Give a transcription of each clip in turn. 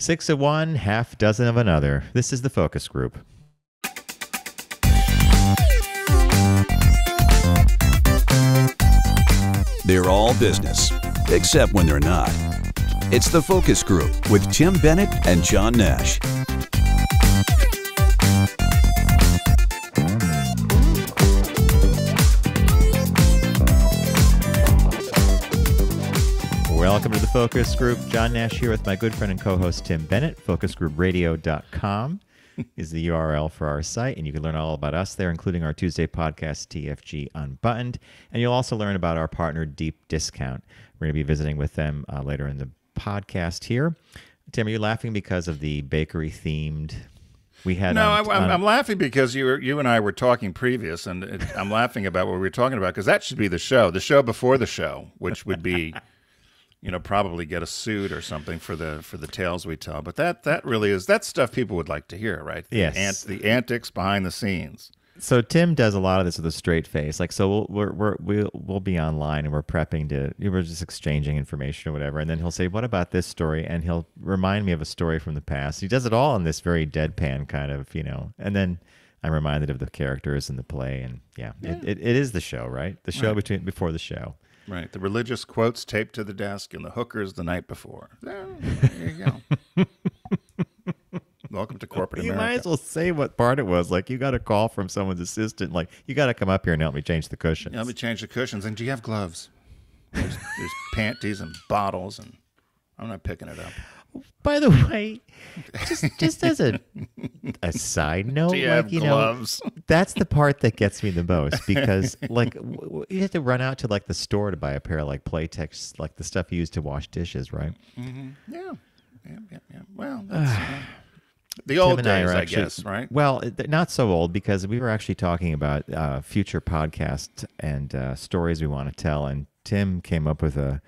Six of one, half dozen of another. This is the focus group. They're all business, except when they're not. It's the Focus Group with Tim Bennett and John Nash. Focus Group. John Nash here with my good friend and co host Tim Bennett. FocusGroupRadio.com is the URL for our site, and you can learn all about us there, including our Tuesday podcast, TFG Unbuttoned. And you'll also learn about our partner, Deep Discount. We're going to be visiting with them uh, later in the podcast here. Tim, are you laughing because of the bakery themed? We had No, on- I, I'm laughing because you were, you and I were talking previous, and it, I'm laughing about what we were talking about because that should be the show, the show before the show, which would be, you know, probably get a suit or something for the for the tales we tell. But that that really is that's stuff people would like to hear, right? The Yes. ant, the antics behind the scenes. So Tim does a lot of this with a straight face. Like, so we'll, we're, we're, we'll, we'll be online and we're prepping to, we're just exchanging information or whatever. And then he'll say, what about this story? And he'll remind me of a story from the past. He does it all in this very deadpan kind of, you know, and then I'm reminded of the characters in the play. And yeah, It, it, it is the show, right? The show between, before the show. Right, the religious quotes taped to the desk and the hookers the night before. There, there you go. Welcome to corporate You America. might as well say what part it was. Like, you got a call from someone's assistant. Like, you got to come up here and help me change the cushions. Yeah, let me change the cushions. And do you have gloves? There's, there's panties and bottles, and I'm not picking it up. By the way, just just as a a side note, like you gloves? know, that's the part that gets me the most because like w- w- you have to run out to like the store to buy a pair of like Playtex, like the stuff you use to wash dishes, right? Yeah, yeah, yeah, yeah. Well, that's, uh, the old Tim and I days, I guess, right? Well, not so old because we were actually talking about uh, future podcasts and uh, stories we want to tell, and Tim came up with a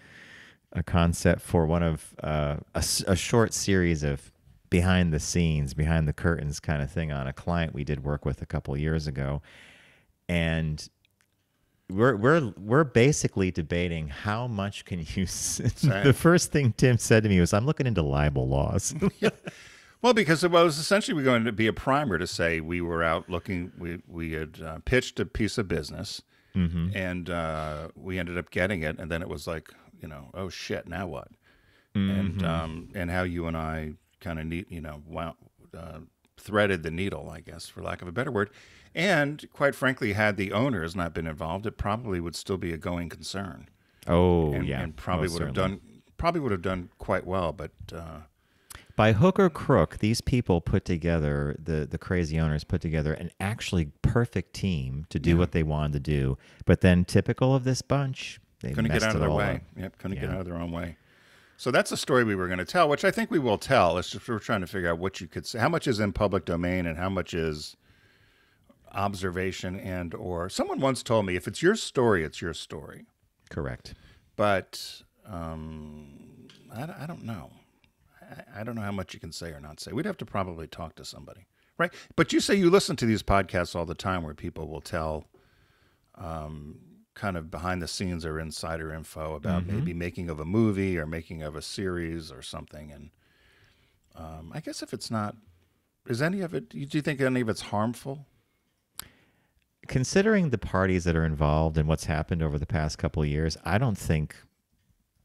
a concept for one of uh, a, a short series of behind the scenes, behind the curtains kind of thing on a client we did work with a couple years ago, and we're we're we're basically debating how much can you. Right. the first thing Tim said to me was, "I'm looking into libel laws." Well, because it was essentially going to be a primer to say we were out looking. We we had uh, pitched a piece of business, Mm-hmm. and uh, we ended up getting it. And then it was like, you know, oh shit, now what? Mm-hmm. And um, and how you and I kind of need, you know, wound, uh, threaded the needle, I guess, for lack of a better word. And quite frankly, had the owners not been involved, it probably would still be a going concern. oh and, yeah, and probably would have done probably would have done quite well. But uh, by hook or crook, these people put together the the crazy owners put together an actually perfect team to do what they wanted to do. But then, typical of this bunch, they couldn't get out of their way. up. Yep, couldn't get out of their own way. So that's the story we were going to tell, which I think we will tell. It's just we're trying to figure out what you could say, how much is in public domain, and how much is observation and or. Someone once told me, if it's your story, it's your story. Correct. But um, I, I don't know. I, I don't know how much you can say or not say. We'd have to probably talk to somebody, right? But you say you listen to these podcasts all the time, where people will tell um, kind of behind the scenes or insider info about maybe making of a movie or making of a series or something. And um, I guess if it's not, is any of it? Do you think any of it's harmful? Considering the parties that are involved and what's happened over the past couple of years, I don't think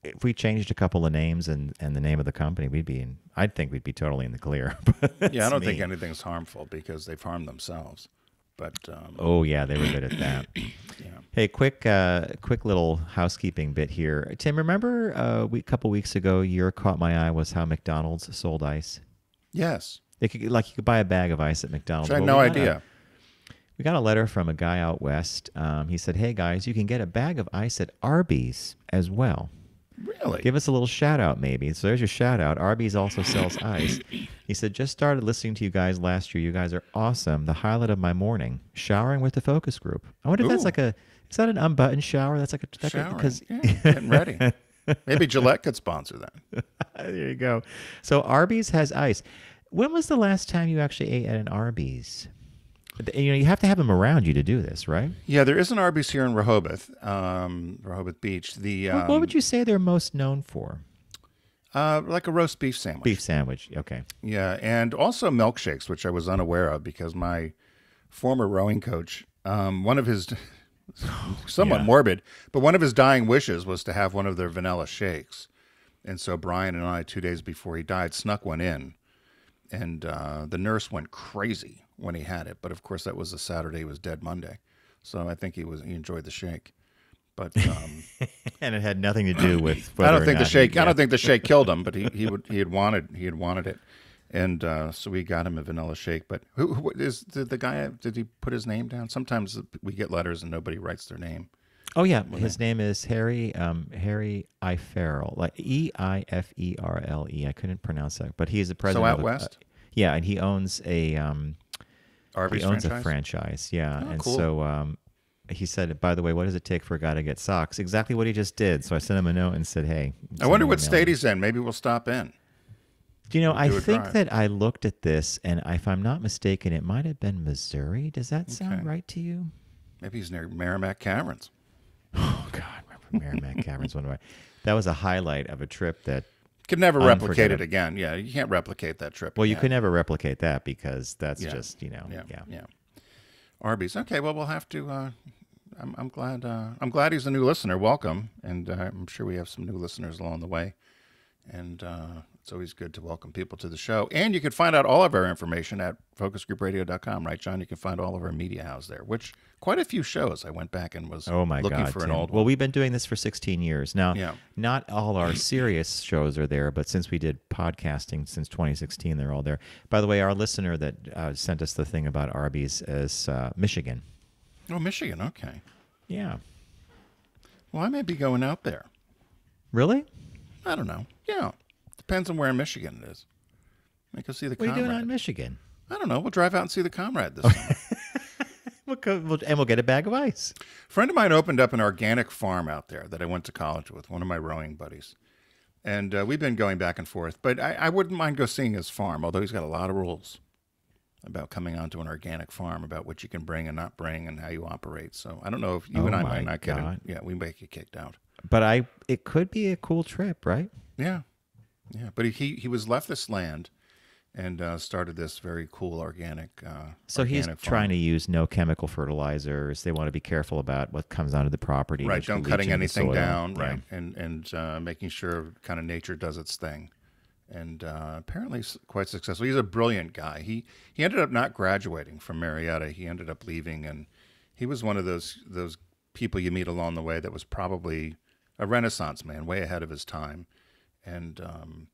if we changed a couple of names and, and the name of the company, we'd be in. I'd think we'd be totally in the clear. But yeah, I don't think anything's harmful because they've harmed themselves. But um, Oh yeah, they were good at that. Hey, quick, uh, quick little housekeeping bit here. Tim, remember uh, a week, couple weeks ago, your caught my eye was how McDonald's sold ice. yes, They could like you could buy a bag of ice at McDonald's. I had no got a- idea. we got a letter from a guy out west. Um, he said, "Hey guys, you can get a bag of ice at Arby's as well. Really? Give us a little shout out, maybe." So there's your shout out. Arby's also sells ice. He said, "Just started listening to you guys last year. You guys are awesome. The highlight of my morning, showering with the focus group. I wonder if that's like a is that an unbuttoned shower? That's like a that Showering. because Yeah, getting ready. Maybe Gillette could sponsor that. there you go. So Arby's has ice. When was the last time you actually ate at an Arby's? You know, you have to have them around you to do this, right? Yeah, there is an Arby's here in Rehoboth, um, Rehoboth Beach. The um, what, what would you say they're most known for? Uh, like a roast beef sandwich. Beef sandwich. Okay. Yeah, and also milkshakes, which I was unaware of because my former rowing coach, um, one of his somewhat Yeah. morbid, but one of his dying wishes was to have one of their vanilla shakes. And so Brian and I, two days before he died, snuck one in, and uh, the nurse went crazy when he had it. But of course, that was the Saturday; was dead Monday, so I think he was he enjoyed the shake. But um, And it had nothing to do with. I don't think the he- shake. I don't think the shake killed him, but he he would he had wanted he had wanted it, and uh, so we got him a vanilla shake. But who, who is did the guy? Did he put his name down? Sometimes we get letters and nobody writes their name. Oh yeah, his name is Harry um, Harry Eiferl, like E I F E R L E. I couldn't pronounce that, but he is the president. out of a- west? yeah, and he owns a um, Arby's he owns franchise. a franchise. Yeah, Oh, and cool. so um, he said, by the way, what does it take for a guy to get socks? Exactly what he just did. So I sent him a note and said, hey. I wonder what state he's in. Maybe we'll stop in. Do you know? I think drive. that I looked at this, and if I'm not mistaken, it might have been Missouri. Does that sound Okay. right to you? Maybe he's near Meramec Caverns. Oh God, Meramec Caverns? One of my that was a highlight of a trip that. Could never replicate it again. Yeah, you can't replicate that trip. Well, you again. could never replicate that because that's Yeah. just you know Yeah, yeah. yeah. Arby's. Okay, well, we'll have to. Uh, I'm, I'm glad. Uh, I'm glad he's a new listener. Welcome, and uh, I'm sure we have some new listeners along the way. And uh, it's always good to welcome people to the show. And you can find out all of our information at focusgroupradio.com, right, John? You can find all of our media house there. Which quite a few shows. I went back and was Oh my looking God! for an Tim. old well, we've been doing this for 16 years now. Yeah. Not all our serious shows are there, but since we did podcasting since 2016, they're all there. By the way, our listener that uh, sent us the thing about Arby's is uh, Michigan. Oh, Michigan. Okay. Yeah. Well, I may be going out there. Really? I don't know. Yeah, depends on where in Michigan it is. I go see the What are you doing on Michigan? I don't know. We'll drive out and see the comrade this summer. We'll go, we'll, and we'll get a bag of ice. A friend of mine opened up an organic farm out there that I went to college with, one of my rowing buddies. And uh, we've been going back and forth, but I, I wouldn't mind go seeing his farm, although he's got a lot of rules about coming onto an organic farm, about what you can bring and not bring and how you operate. So I don't know if you Oh and I might not get God. it. Yeah, we might get kicked out. But I, it could be a cool trip, right? Yeah, yeah. But he he was left this land and uh, started this very cool organic. Uh, So he's farm. trying to use no chemical fertilizers. They want to be careful about what comes onto the property. right don't cutting anything down Yeah. right and and uh, making sure kind of nature does its thing and uh, apparently quite successful he's a brilliant guy he he ended up not graduating from marietta he ended up leaving and he was one of those those people you meet along the way that was probably a renaissance man way ahead of his time and um,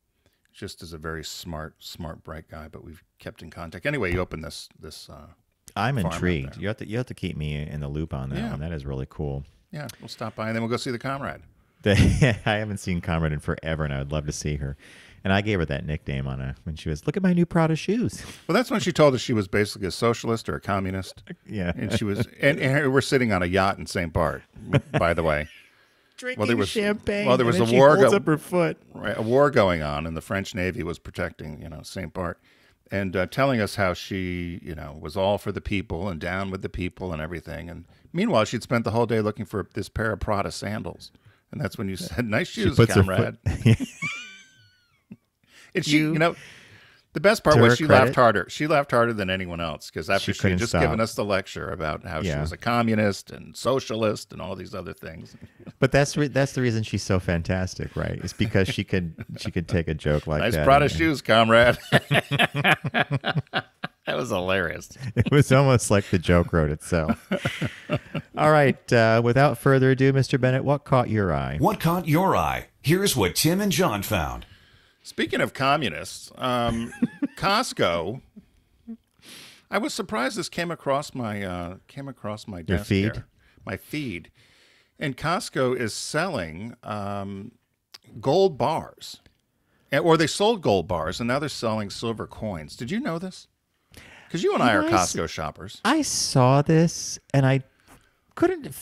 just is a very smart smart bright guy but we've kept in contact anyway you opened this this uh, I'm intrigued. You have to you have to keep me in the loop on that Yeah. one. That is really cool. yeah we'll stop by and then we'll go see the comrade I haven't seen Comrade in forever, and I would love to see her. And I gave her that nickname on a when she was look at my new Prada shoes. Well, that's when she told us she was basically a socialist or a communist, yeah, and she was. And, and we're sitting on a yacht in St. Bart, by the way. drinking there was- champagne. well, there was and a war holds up her foot. Right, a war going on, and the French Navy was protecting, you know, St. Bart, and uh, telling us how she, you know, was all for the people and down with the people and everything. And meanwhile, she'd spent the whole day looking for this pair of Prada sandals, and that's when you said, "Nice shoes, puts her comrade." foot- And she, You- you, know, the best part To was she credit- laughed harder. She laughed harder than anyone else because after She she, had just stop. given us the lecture about how she was a communist and socialist and all these other things. But that's re- that's the reason she's so fantastic, right? It's because she could she could take a joke like nice that. Prada and- shoes, comrade. that was hilarious. It was almost like the joke wrote itself. All right. Uh, without further ado, Mr. Bennett, what caught your eye? What caught your eye? Here's what Tim and John found. Speaking of communists, um, Costco. I was surprised this came across my uh, came across my desk feed? my feed, and Costco is selling um, gold bars, or they sold gold bars, and now they're selling silver coins. Did you know this? Because you and I are I s- Costco shoppers. I saw this and I couldn't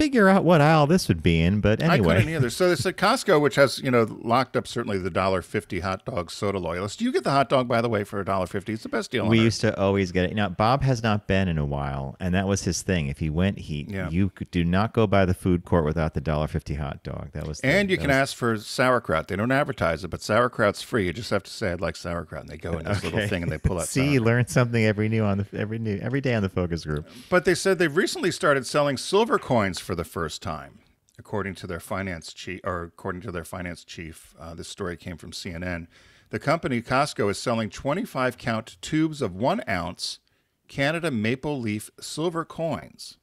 figure out what aisle this would be in, but anyway. I couldn't either. So they said Costco, which has you know locked up certainly the dollar fifty hot dog soda loyalists. Do you get the hot dog by the way for a dollar fifty? It's the best deal. We used to always get it. Now Bob has not been in a while, and that was his thing. If he went, he Yeah. you could do not go by the food court without the dollar fifty hot dog. That was the- and you can was- ask for sauerkraut. They don't advertise it, but sauerkraut's free. You just have to say I'd like sauerkraut, and they go in this little thing and they pull out. See, you learn something every new on the every new every day on the focus group. But they said they've recently started selling silver coins for the first time, according to their finance chief. Or according to their finance chief, uh, this story came from CNN. The company Costco is selling 25 count tubes of one ounce Canada maple leaf silver coins.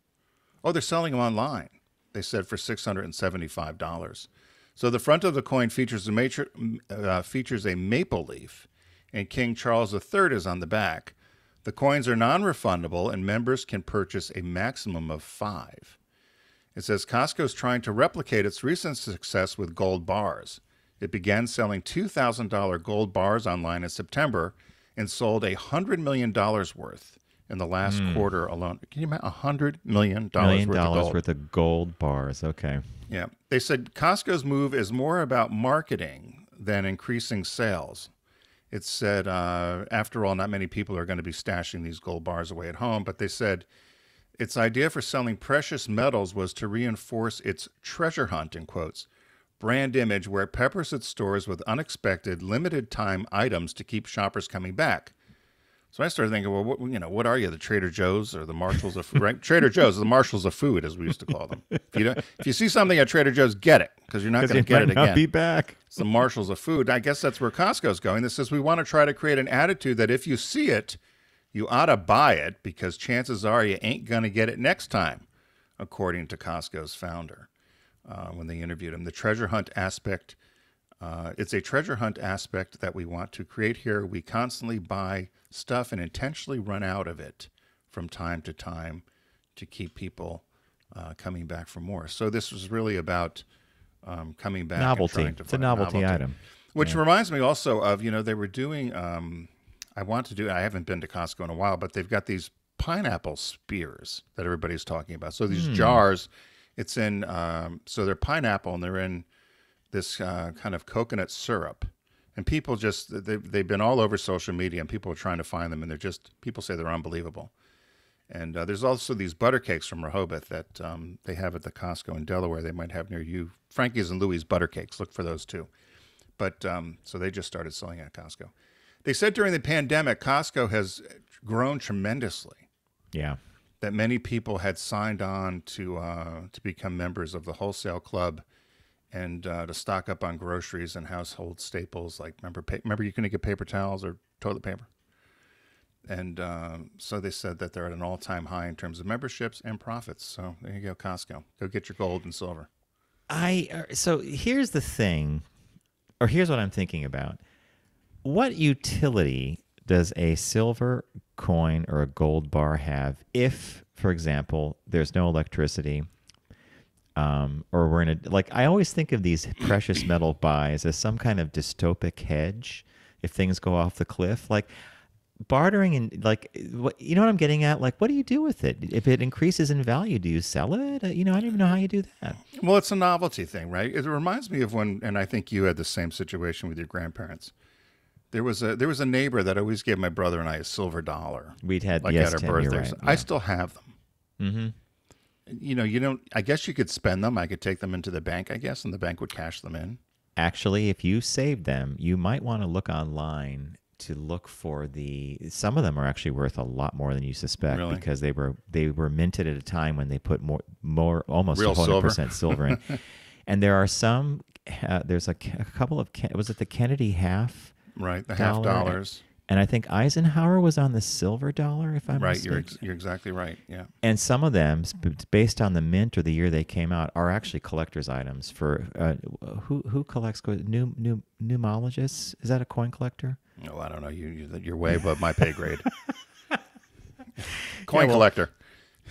Oh, they're selling them online. They said for six hundred and seventy-five dollars. So the front of the coin features a matri- uh, features a maple leaf, and King Charles III is on the back. The coins are non-refundable, and members can purchase a maximum of five. It says Costco is trying to replicate its recent success with gold bars. It began selling $2,000 gold bars online in September and sold $100 million worth in the last quarter alone. Can you imagine $100 million Million worth of gold? worth of gold bars. Okay. Yeah. They said Costco's move is more about marketing than increasing sales. It said, uh, after all, not many people are going to be stashing these gold bars away at home, but they said its idea for selling precious metals was to reinforce its treasure hunt, in quotes, brand image where it peppers its stores with unexpected, limited time items to keep shoppers coming back. So I started thinking, well, what, you know, what are you, the Trader Joe's or the Marshalls of food? Right? Trader Joe's, the Marshalls of food, as we used to call them. If you don't, if you see something at Trader Joe's, get it because you're not going to get it not again. be back. It's the Marshalls of food. I guess that's where Costco's going. This says we want to try to create an attitude that if you see it, you ought to buy it because chances are you ain't going to get it next time, according to Costco's founder uh, when they interviewed him. The treasure hunt aspect. Uh, it's a treasure hunt aspect that we want to create here. We constantly buy stuff and intentionally run out of it from time to time to keep people uh, coming back for more. So this was really about um, coming back. Novelty. It's a find- novelty item. Which reminds me also of you know they were doing. Um, I want to do. I haven't been to Costco in a while, but they've got these pineapple spears that everybody's talking about. So these jars, it's in. Um, so they're pineapple and they're in this uh, kind of coconut syrup. And people just they've, they've been all over social media, and people are trying to find them, and they're just people say they're unbelievable. And uh, there's also these butter cakes from Rehoboth that um, they have at the Costco in Delaware. They might have near you. Frankie's and Louie's butter cakes. Look for those too. But um, so they just started selling at Costco. They said during the pandemic, Costco has grown tremendously. Yeah. That many people had signed on to uh, to become members of the wholesale club and uh, to stock up on groceries and household staples. Like remember, pa- remember you couldn't get paper towels or toilet paper. And um, so they said that they're at an all-time high in terms of memberships and profits. So there you go, Costco. Go get your gold and silver. I uh, so here's the thing, or here's what I'm thinking about. What utility does a silver coin or a gold bar have if, for example, there's no electricity? Um, or we're in a like I always think of these precious metal buys as some kind of dystopic hedge if things go off the cliff. Like bartering and like what you know what I'm getting at? Like what do you do with it? If it increases in value, do you sell it? Uh, You know, I don't even know how you do that. Well, it's a novelty thing, right? It reminds me of when, and I think you had the same situation with your grandparents. There was a there was a neighbor that always gave my brother and I a silver dollar, We'd had like yes, at our birthdays. right, I still have them. Mm-hmm. You know, you don't. I guess you could spend them. I could take them into the bank, I guess, and the bank would cash them in. Actually, if you saved them, you might want to look online to look for the. Some of them are actually worth a lot more than you suspect Really? because they were they were minted at a time when they put more more almost 100 silver. percent silver in. and there are some. Uh, there's a, a couple of was it the Kennedy half Right, the half dollars. And I think Eisenhower was on the silver dollar, if I'm Right, mistaken. you're ex- you're exactly right. Yeah. And some of them, based on the mint or the year they came out, are actually collector's items for uh, who who collects co- new new numologists. Is that a coin collector? No, I don't know. You, you you're way above my pay grade. Coin Yeah, collector.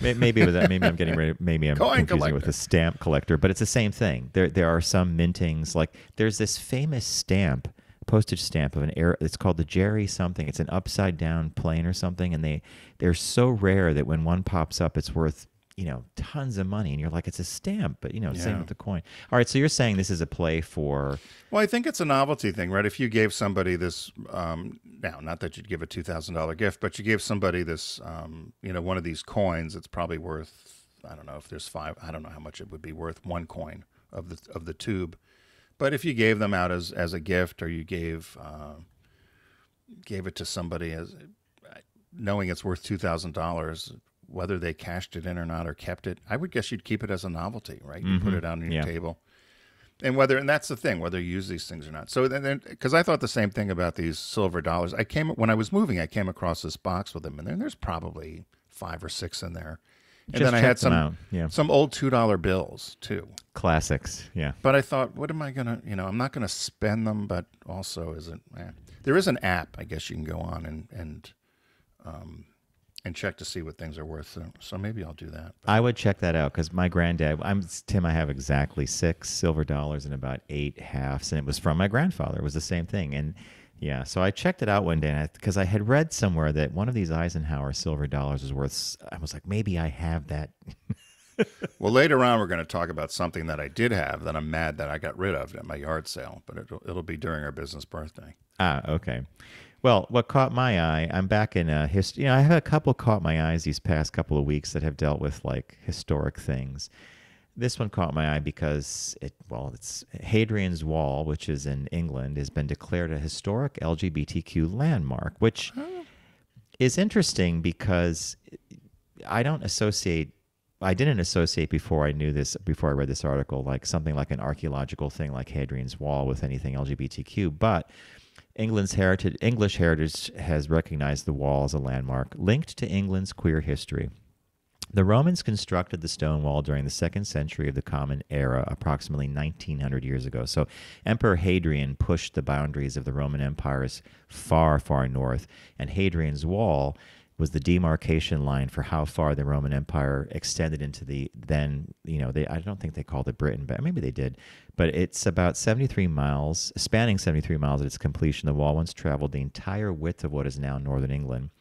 May- Maybe it was that. Maybe I'm getting ready. Maybe I'm Coin confusing it with a stamp collector, but it's the same thing. There there are some mintings like there's this famous stamp, postage stamp of an air. It's called the Jerry something. It's an upside down plane or something, and they they're so rare that when one pops up, it's worth you know tons of money, and you're like, it's a stamp, but you know, same with the coin. All right, so you're saying this is a play for Well, I think it's a novelty thing, right? If you gave somebody this, um, now, not that you'd give a two thousand dollar gift, but you gave somebody this, um, you know, one of these coins. It's probably worth, I don't know if there's five. I don't know how much it would be worth one coin of the of the tube. But if you gave them out as as a gift, or you gave uh, gave it to somebody as knowing it's worth two thousand dollars, whether they cashed it in or not or kept it, I would guess you'd keep it as a novelty, right? You put it on your Yeah. table. And whether and that's the thing whether you use these things or not. So then because i thought the same thing about these silver dollars. I came when i was moving i came across this box with them and then there's probably five or six in there and then i had some yeah. some old two dollar bills too classics. Yeah. but i thought what am i gonna you know i'm not gonna spend them but also isn't eh. there is an app i guess you can go on and and um and check to see what things are worth so, so maybe i'll do that I would check that out because my granddad, I'm Tim. I have exactly six silver dollars and about eight halves, and it was from my grandfather. It was the same thing, and yeah, so I checked it out one day because I, had read somewhere that one of these Eisenhower silver dollars was worth. I was like, maybe I have that. Well, later on, we're going to talk about something that I did have that I'm mad that I got rid of at my yard sale, but it'll, it'll be during our business birthday. Ah, okay. Well, what caught my eye, I'm back in uh, history. You know, I have a couple caught my eyes these past couple of weeks that have dealt with like historic things. This one caught my eye because it, well, it's Hadrian's Wall, which is in England, has been declared a historic LGBTQ landmark, which is interesting because I don't associate. I didn't associate before I knew this, before I read this article, like something like an archaeological thing like Hadrian's Wall with anything LGBTQ. But England's heritage, English heritage has recognized the wall as a landmark linked to England's queer history. The Romans constructed the stone wall during the second century of the Common Era, approximately 1900 years ago. So, Emperor Hadrian pushed the boundaries of the Roman Empire's far, far north, and Hadrian's Wall was the demarcation line for how far the Roman Empire extended into the then, you know, they I don't think they called it Britain, but maybe they did. But it's about 73 miles, spanning 73 miles at its completion. The wall once traveled the entire width of what is now northern England.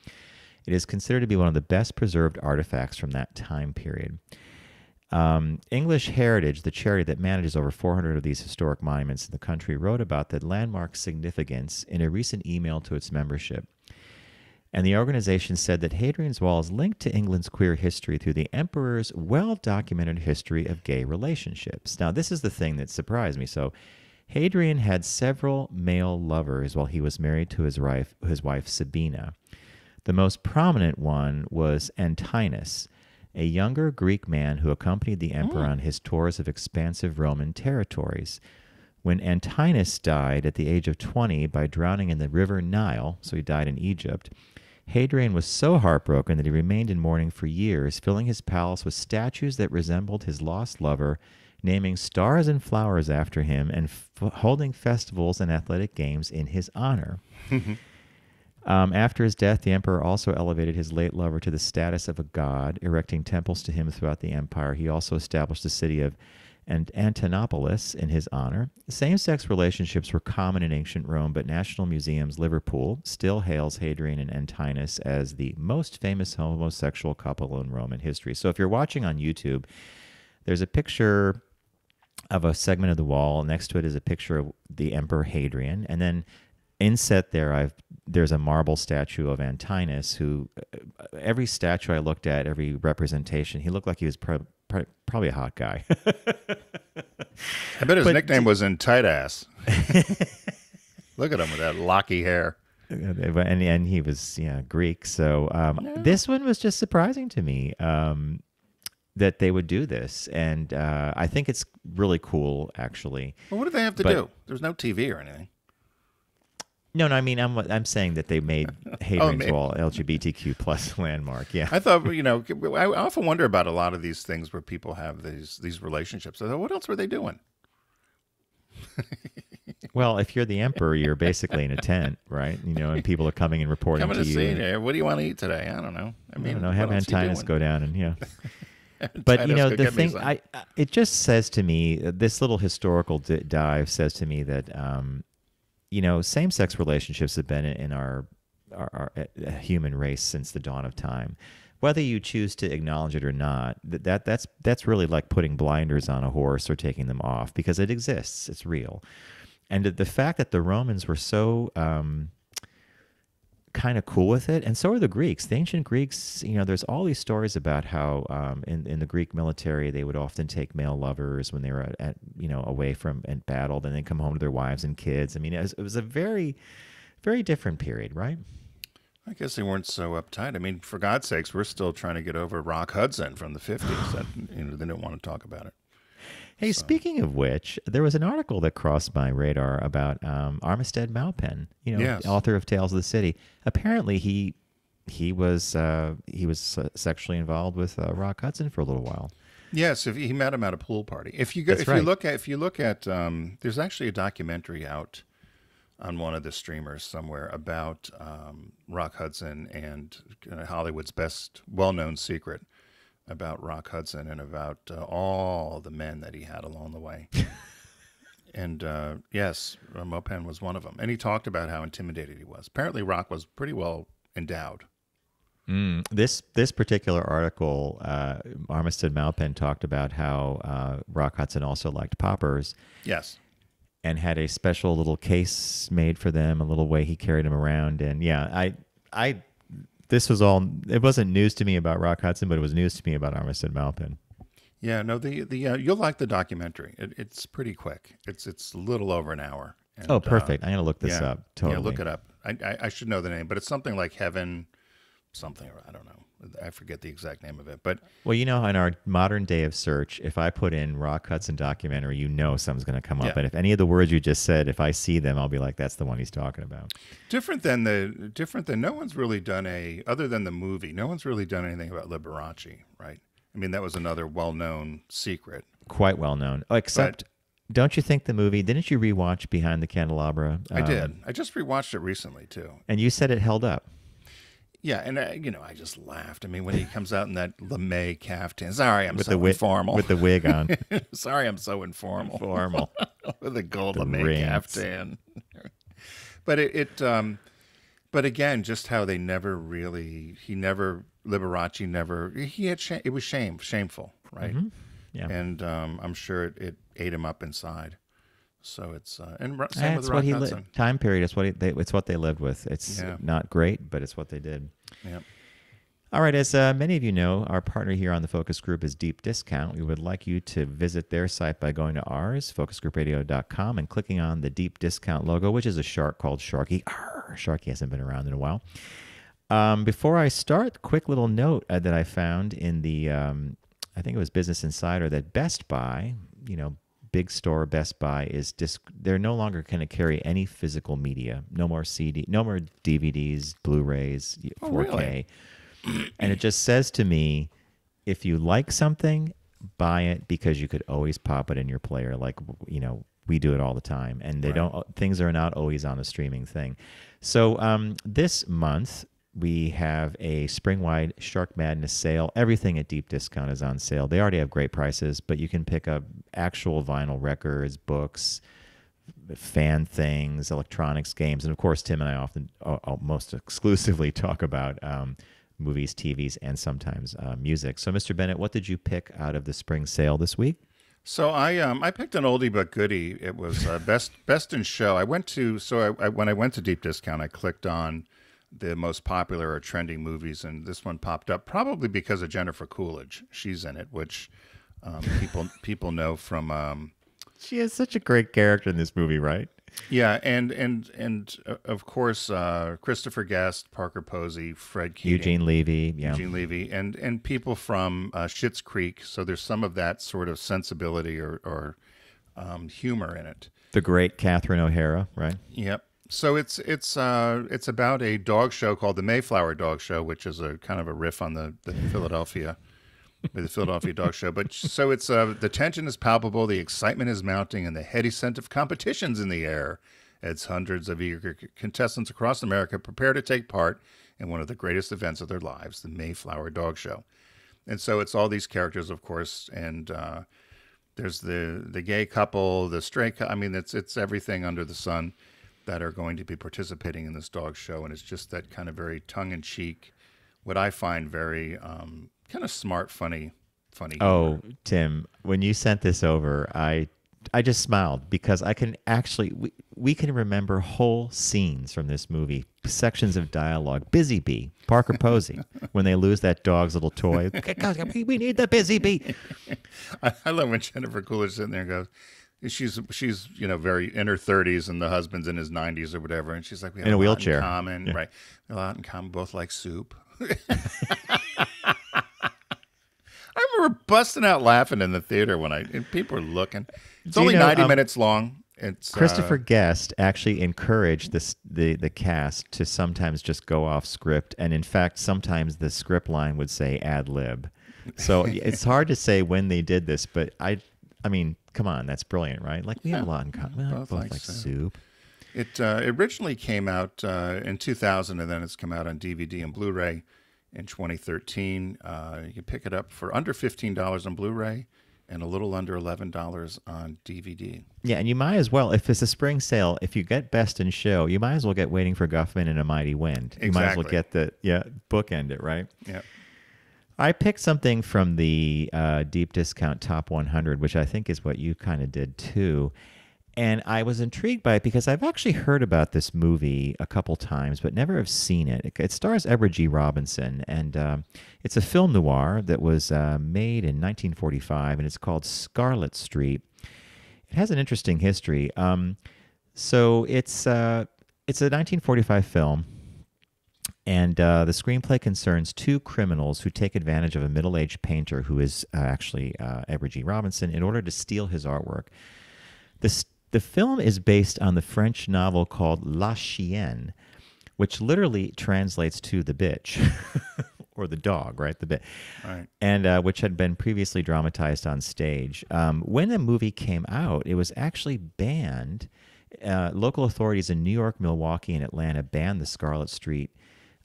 It is considered to be one of the best preserved artifacts from that time period. Um, English Heritage, the charity that manages over 400 of these historic monuments in the country, wrote about the landmark's significance in a recent email to its membership. And the organization said that Hadrian's Wall is linked to England's queer history through the emperor's well documented history of gay relationships. Now, this is the thing that surprised me. So, Hadrian had several male lovers while he was married to his wife, his wife Sabina. The most prominent one was Antinous, a younger Greek man who accompanied the emperor mm. on his tours of expansive Roman territories. When Antinous died at the age of 20 by drowning in the river Nile, so he died in Egypt, Hadrian was so heartbroken that he remained in mourning for years, filling his palace with statues that resembled his lost lover, naming stars and flowers after him, and f- holding festivals and athletic games in his honor. Um, after his death, the emperor also elevated his late lover to the status of a god, erecting temples to him throughout the empire. He also established the city of Antinopolis in his honor. Same sex relationships were common in ancient Rome, but National Museum's Liverpool still hails Hadrian and Antinous as the most famous homosexual couple in Roman history. So if you're watching on YouTube, there's a picture of a segment of the wall. Next to it is a picture of the Emperor Hadrian, and then inset there, I've there's a marble statue of Antinous. Who uh, every statue I looked at, every representation, he looked like he was pro- pro- probably a hot guy. I bet his But nickname was in tight ass. Look at him with that locky hair. and and he was yeah Greek. So um, this one was just surprising to me um, that they would do this, and uh, I think it's really cool actually. Well, what do they have to But- do? There's no TV or anything. No, no, I mean I'm I'm saying that they made Hadrian's maybe. Wall LGBTQ plus landmark. Yeah. I thought, you know, I often wonder about a lot of these things where people have these these relationships. I thought, what else were they doing? Well, if you're the emperor, you're basically in a tent, right? You know, and people are coming and reporting Coming to to you. see and- you. What do you want to eat today? I don't know. I mean, I don't know, have Antinous go down and yeah. But you know, the thing. I, I it just says to me, uh, this little historical d- dive says to me that um, you know, same-sex relationships have been in our our, our uh, human race since the dawn of time. whether you choose to acknowledge it or not, that, that that's that's really like putting blinders on a horse or taking them off because it exists. It's real, and the fact that the Romans were so um, kind of cool with it, and so are the Greeks. The ancient Greeks, you know, there's all these stories about how um, in in the Greek military they would often take male lovers when they were at, at you know away from and battled, and then come home to their wives and kids. I mean, it was, it was a very very different period, right? I guess they weren't so uptight. I mean, for God's sakes, we're still trying to get over Rock Hudson from the 50s. That, you know, they didn't want to talk about it. Hey, speaking of which, there was an article that crossed my radar about um, Armistead Maupin, you know, Yes. author of Tales of the City. Apparently, he he was uh, he was uh, sexually involved with uh, Rock Hudson for a little while. Yes, if he met him at a pool party. If you go, That's if right. you look at if you look at um, there's actually a documentary out on one of the streamers somewhere about um, Rock Hudson and uh, Hollywood's best well-known secret about Rock Hudson and about uh, all the men that he had along the way. and uh, yes, uh, Maupin was one of them. And he talked about how intimidated he was. Apparently, Rock was pretty well endowed. This this particular article, uh, Armistead Maupin talked about how uh, Rock Hudson also liked poppers Yes. and had a special little case made for them, a little way he carried them around. And yeah, I I this was all it wasn't news to me about Rock Hudson, but it was news to me about Armistead Maupin. Yeah, no, the the uh, you'll like the documentary. It, it's pretty quick. It's it's a little over an hour. And, Oh, uh, perfect. I'm gonna look this yeah, up. Totally. Yeah, look it up. I, I I should know the name, but it's something like Heaven, something or I don't know. I forget the exact name of it, but Well, you know, in our modern day of search, if I put in Rock Hudson documentary, you know something's going to come up. Yeah. And if any of the words you just said, if I see them, I'll be like, that's the one he's talking about. different than the different than no one's really done a other than the movie. No one's really done anything about Liberace, right? I mean, that was another well-known secret. Quite well known. Except, don't you think the movie, didn't you rewatch Behind the Candelabra? I Um, did. I just rewatched it recently too. And you said it held up. Yeah, and uh, you know, I just laughed. I mean, when he comes out in that lamé caftan. Sorry, I'm With so the wi- informal. With the wig on. Sorry, I'm so informal. Formal. with a gold The lamé rings. caftan. but it, it um, but again, just how they never really, he never, Liberace never, he had, shame, it was shame, shameful, right? Mm-hmm. Yeah. And um, I'm sure it, it ate him up inside. So it's, uh, and same That's with what Rock he Hudson. lived. Time period. It's what he, they, it's what they lived with. It's Yeah. not great, but it's what they did. Yep. All right, as uh, many of you know, our partner here on the Focus Group is Deep Discount. We would like you to visit their site by going to ours, focusgroupradio.com, and clicking on the Deep Discount logo, which is a shark called Sharky. Arr, Sharky hasn't been around in a while. Um, before I start, quick little note uh, that I found in the, um, I think it was Business Insider, that Best Buy, you know, big store Best Buy is disc. They're no longer going to carry any physical media. No more CD, no more DVDs, Blu-rays, 4K Oh, really? and it just says to me if you like something buy it because you could always pop it in your player like you know we do it all the time and they don't things are not always on a streaming thing so um, this month we have a spring-wide shark madness sale everything at deep discount is on sale they already have great prices but you can pick up actual vinyl records books fan things, electronics, games, and of course, Tim and I often uh, uh, most exclusively talk about um, movies, TVs, and sometimes uh, music. So, Mr. Bennett, what did you pick out of the spring sale this week? So I um I picked an oldie but goodie. It was uh, best best in show. I went to so I, I when I went to Deep Discount, I clicked on the most popular or trending movies, and this one popped up probably because of Jennifer Coolidge. She's in it, which um, people people know from um, She is such a great character in this movie, right? yeah, and and and uh, of course uh, Christopher Guest, Parker Posey, Fred Keating, Eugene Levy, yeah. Eugene Levy, and and people from uh, Schitt's Creek. So there's some of that sort of sensibility or, or um, humor in it. The great Catherine O'Hara, right? Yep. So it's it's uh it's about a dog show called the Mayflower Dog Show, which is a kind of a riff on the, the Philadelphia the Philadelphia Dog Show. But so it's uh the tension is palpable, the excitement is mounting, and the heady scent of competitions in the air as hundreds of eager contestants across America prepare to take part in one of the greatest events of their lives, the Mayflower Dog Show. And so it's all these characters, of course, and uh, there's the the gay couple, the straight. I mean, it's it's everything under the sun that are going to be participating in this dog show, and it's just that kind of very tongue in cheek, what I find very um, kind of smart, funny, funny. Oh, Tim, when you sent this over, I I just smiled because I can actually we, we can remember whole scenes from this movie, sections of dialogue. Busy Bee, Parker Posey, when they lose that dog's little toy. we need the Busy Bee. I, I love when Jennifer Coolidge sitting there and goes. She's she's you know very in her thirties and the husband's in his nineties or whatever and she's like we have In a lot wheelchair. in common Yeah. right a lot in common both like soup I remember busting out laughing in the theater when I and people were looking. It's Do you only know, ninety um, minutes long. It's uh, Christopher Guest actually encouraged this, the the cast to sometimes just go off script, and in fact, sometimes the script line would say ad lib. So it's hard to say when they did this, but I, I mean, come on, that's brilliant, right? Like we have a lot in common. Well, Both both like like soup. It uh, originally came out uh, in 2000, and then it's come out on DVD and Blu-ray in 2013. Uh, you can pick it up for under $15 on Blu-ray and a little under $11 on DVD. Yeah, and you might as well, if it's a spring sale, if you get Best in Show, you might as well get Waiting for Guffman and A Mighty Wind. You might as well get the yeah bookend it right. Yeah. I picked something from the uh, deep discount top 100, which I think is what you kind of did too. And I was intrigued by it because I've actually heard about this movie a couple times, but never have seen it. It, it stars Edward G. Robinson, and um, it's a film noir that was uh, made in 1945, and it's called Scarlet Street. It has an interesting history. Um, so it's uh, it's a 1945 film and uh, the screenplay concerns two criminals who take advantage of a middle aged painter who is uh, actually uh, Edward G. Robinson in order to steal his artwork. The, the film is based on the French novel called La Chienne, which literally translates to the bitch or the dog, right? The bit. Right. And uh, which had been previously dramatized on stage. Um, when the movie came out, it was actually banned. Uh, local authorities in New York, Milwaukee, and Atlanta banned the Scarlet Street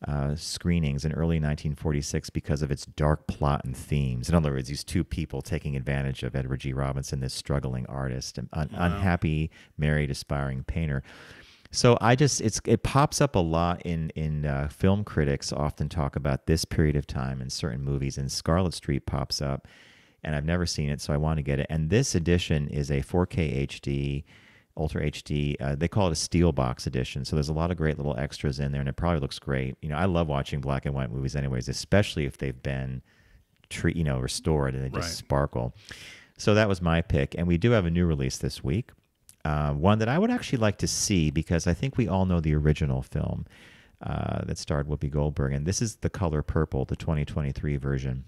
uh, screenings in early 1946 because of its dark plot and themes. In other words, these two people taking advantage of Edward G. Robinson, this struggling artist, an un- unhappy, married, aspiring painter. So I just it's it pops up a lot in in uh, film critics often talk about this period of time in certain movies, and Scarlet Street pops up, and I've never seen it, so I want to get it. And this edition is a 4K HD, Ultra HD. Uh, they call it a steel box edition. So there's a lot of great little extras in there, and it probably looks great. You know, I love watching black and white movies, anyways, especially if they've been, tre- you know, restored and they just Right. sparkle. So that was my pick, and we do have a new release this week. Uh, one that I would actually like to see because I think we all know the original film uh, that starred Whoopi Goldberg, and this is The Color Purple, the 2023 version.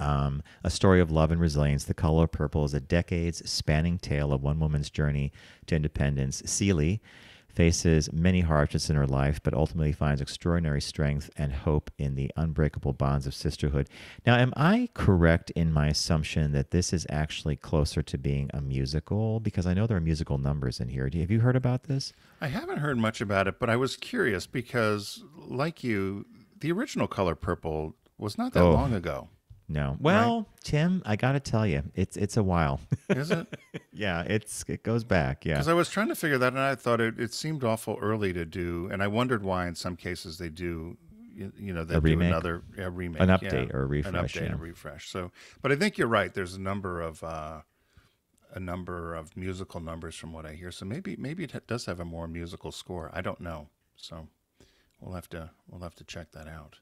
Um, a story of love and resilience. The Color Purple is a decades spanning tale of one woman's journey to independence. Celie faces many hardships in her life, but ultimately finds extraordinary strength and hope in the unbreakable bonds of sisterhood. Now, am I correct in my assumption that this is actually closer to being a musical? Because I know there are musical numbers in here. Have you heard about this? I haven't heard much about it, but I was curious because, like you, the original Color Purple was not that Oh. long ago. No. Well, Tim, I got to tell you, it's it's a while. Is it? yeah, it's it goes back. Yeah. Because I was trying to figure that, and I thought it, it seemed awful early to do, and I wondered why in some cases they do, you, you know, they A do remake? another a remake, An yeah. update or a refresh, an update, yeah. a refresh. So, but I think you're right. There's a number of uh, a number of musical numbers from what I hear. So maybe maybe it does have a more musical score. I don't know. So we'll have to we'll have to check that out.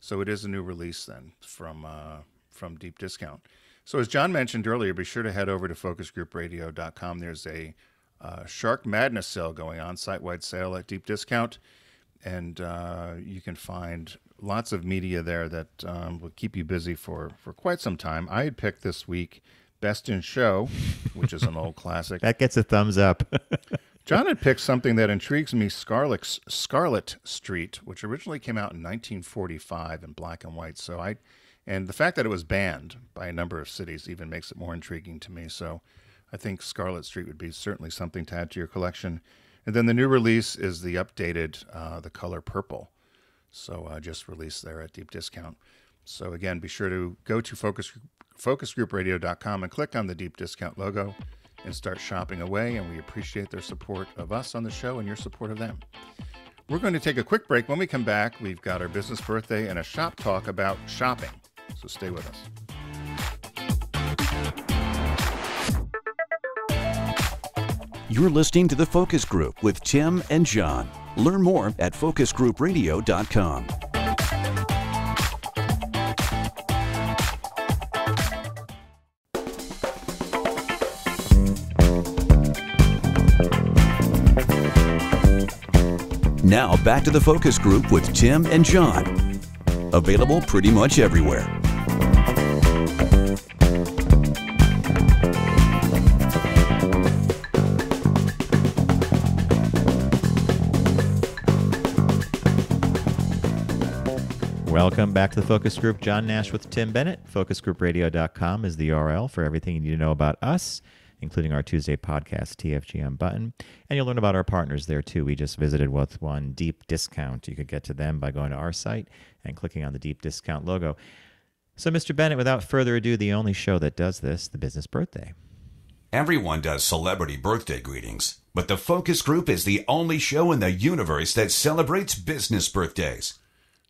So it is a new release then from uh, from Deep Discount. So as John mentioned earlier, be sure to head over to focusgroupradio.com. There's a uh, Shark Madness sale going on, site-wide sale at deep discount, and uh, you can find lots of media there that um, will keep you busy for for quite some time. I had picked this week Best in Show, which is an old classic. that gets a thumbs up. John had picked something that intrigues me, Scarlet Scarlet Street, which originally came out in 1945 in black and white. So I, and the fact that it was banned by a number of cities even makes it more intriguing to me. So I think Scarlet Street would be certainly something to add to your collection. And then the new release is the updated, uh, the color purple. So uh, just released there at deep discount. So again, be sure to go to focus focusgroupradio.com and click on the deep discount logo and start shopping away. And we appreciate their support of us on the show and your support of them. We're going to take a quick break. When we come back, we've got our business birthday and a shop talk about shopping. So stay with us. You're listening to The Focus Group with Tim and John. Learn more at focusgroupradio.com. Now back to the focus group with Tim and John. Available pretty much everywhere. Welcome back to the Focus Group. John Nash with Tim Bennett. FocusGroupRadio.com is the URL for everything you need to know about us, including our Tuesday podcast, TFGM button. And you'll learn about our partners there too. We just visited with one deep discount. You could get to them by going to our site and clicking on the deep discount logo. So, Mr. Bennett, without further ado, the only show that does this, the business birthday. Everyone does celebrity birthday greetings, but the Focus Group is the only show in the universe that celebrates business birthdays.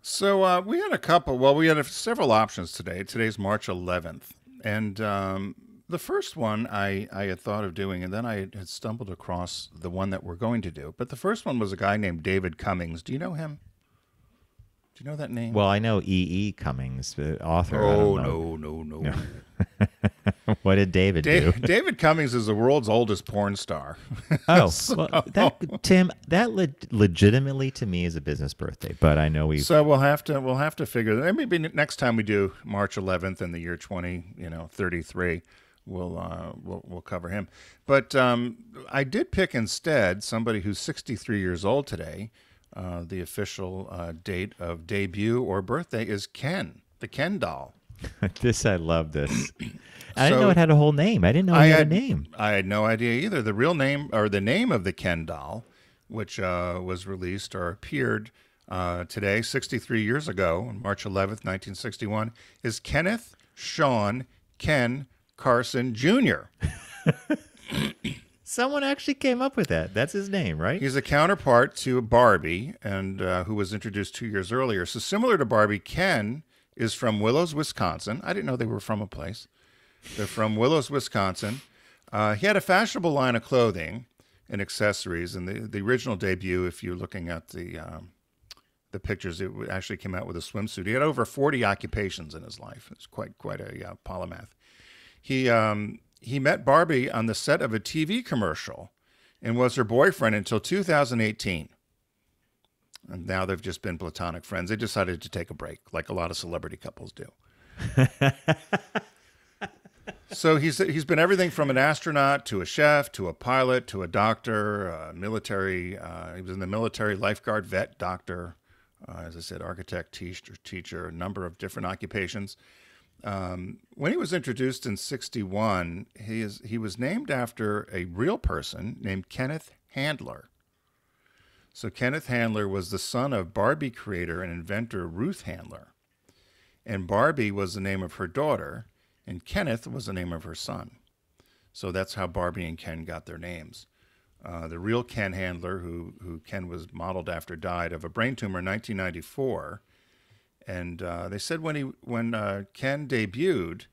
So uh, we had a couple. Well, we had a, several options today. Today's March 11th, and um, the first one I, I had thought of doing, and then I had stumbled across the one that we're going to do. But the first one was a guy named David Cummings. Do you know him? Do you know that name? Well, I know E. E. Cummings, the author. Oh don't no, no, no. what did David do? David Cummings is the world's oldest porn star. Oh, well, that, Tim, that le- legitimately to me is a business birthday, but I know we. So we'll have to we'll have to figure that. Maybe next time we do March 11th in the year 20, you know, 33, we'll uh, we'll we'll cover him. But um, I did pick instead somebody who's 63 years old today. Uh, the official uh, date of debut or birthday is Ken, the Ken doll. this I love this. I didn't know it had a whole name. I didn't know I it had, had a name. I had no idea either. The real name or the name of the Ken doll, which uh, was released or appeared uh, today, 63 years ago, on March 11th, 1961, is Kenneth Sean Ken Carson Jr. Someone actually came up with that. That's his name, right? He's a counterpart to Barbie, and uh, who was introduced two years earlier. So similar to Barbie, Ken is from Willows, Wisconsin. I didn't know they were from a place. They're from Willows, Wisconsin. Uh, he had a fashionable line of clothing and accessories, and the the original debut, if you're looking at the um, the pictures, it actually came out with a swimsuit. He had over 40 occupations in his life. It's quite quite a uh, polymath. He um, he met Barbie on the set of a TV commercial and was her boyfriend until 2018. And now they've just been platonic friends. They decided to take a break, like a lot of celebrity couples do. so he's he's been everything from an astronaut to a chef to a pilot to a doctor, a military. Uh, he was in the military, lifeguard, vet, doctor. Uh, as I said, architect, teacher, teacher, a number of different occupations. Um, when he was introduced in '61, he is he was named after a real person named Kenneth Handler. So Kenneth Handler was the son of Barbie creator and inventor Ruth Handler, and Barbie was the name of her daughter, and Kenneth was the name of her son. So that's how Barbie and Ken got their names. Uh, the real Ken Handler, who who Ken was modeled after, died of a brain tumor in 1994 and uh, they said when he when uh, Ken debuted,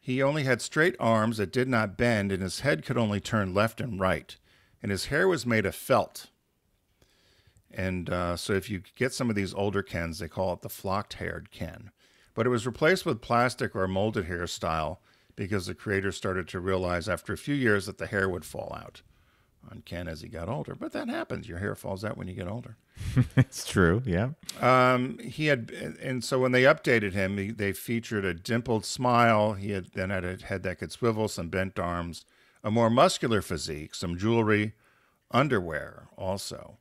he only had straight arms that did not bend, and his head could only turn left and right, and his hair was made of felt. And uh, so, if you get some of these older Kens, they call it the flocked-haired Ken, but it was replaced with plastic or molded hairstyle because the creator started to realize after a few years that the hair would fall out on Ken as he got older. But that happens; your hair falls out when you get older. it's true. Yeah. Um, he had, and so when they updated him, he, they featured a dimpled smile. He had then had a head that could swivel, some bent arms, a more muscular physique, some jewelry, underwear also.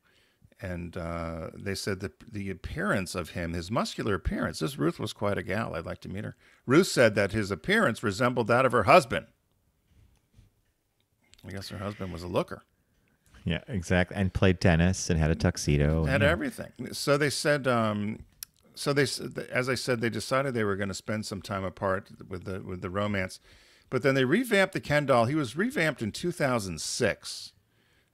And uh, they said that the appearance of him, his muscular appearance, this Ruth was quite a gal. I'd like to meet her. Ruth said that his appearance resembled that of her husband. I guess her husband was a looker. Yeah, exactly. And played tennis and had a tuxedo. had and- everything. So they said, um, so they, as I said, they decided they were going to spend some time apart with the with the romance, but then they revamped the Ken doll. He was revamped in 2006,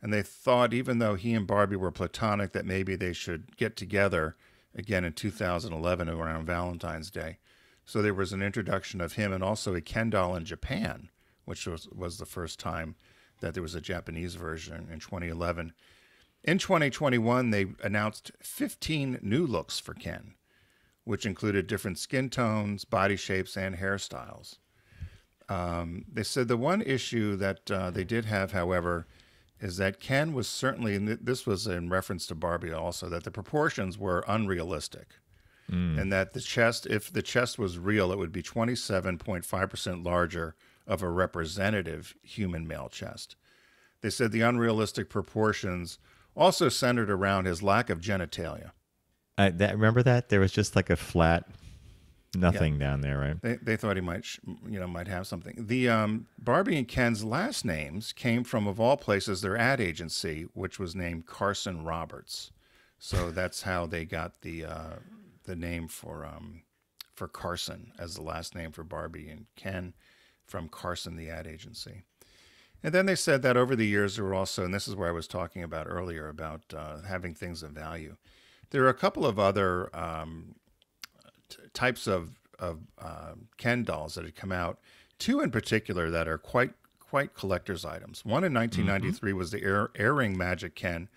and they thought even though he and Barbie were platonic, that maybe they should get together again in 2011 around Valentine's Day. So there was an introduction of him and also a Ken doll in Japan, which was, was the first time that there was a Japanese version in 2011. In 2021, they announced 15 new looks for Ken, which included different skin tones, body shapes, and hairstyles. Um, they said the one issue that uh, they did have, however, is that Ken was certainly, and this was in reference to Barbie also, that the proportions were unrealistic. And that the chest, if the chest was real, it would be 27.5% larger of a representative human male chest. They said the unrealistic proportions also centered around his lack of genitalia. I, that, remember that there was just like a flat nothing down there, right? They, they thought he might, sh- you know, might have something. The um, Barbie and Ken's last names came from, of all places, their ad agency, which was named Carson Roberts. So that's how they got the uh, the name for um, for Carson as the last name for Barbie and Ken from Carson, the ad agency. And then they said that over the years there were also, and this is where I was talking about earlier about uh, having things of value. There are a couple of other um, t- types of of uh, Ken dolls that had come out. Two in particular that are quite quite collector's items. One in 1993 was the Air, Earring Magic Ken,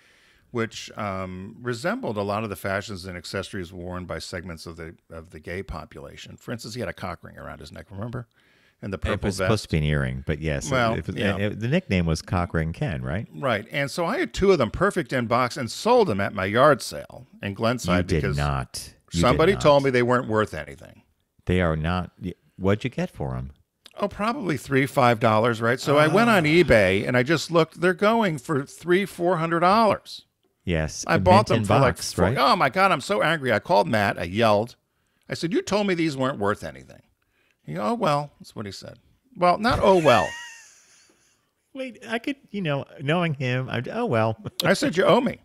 which um, resembled a lot of the fashions and accessories worn by segments of the of the gay population. For instance, he had a cock ring around his neck. Remember? And the It purple was vest. supposed to be an earring, but yes, Well, it was- yeah. it- the nickname was Cockring Ken, right? Right. And so I had two of them perfect in box and sold them at my yard sale in Glenside you did because not. You did somebody not. told me they weren't worth anything. they are not. What'd you get for them? Oh, probably three, five dollars, right? So I went on Ah. eBay and I just looked. They're going for three, four hundred dollars. Yes, I bought them for in like, four, right? oh my god, I'm so angry. I called Matt. I yelled. I said, "You told me these weren't worth anything." He, oh well, that's what he said. Well, not oh well. Wait, I could, you know, knowing him, I oh well. I said, "You owe me."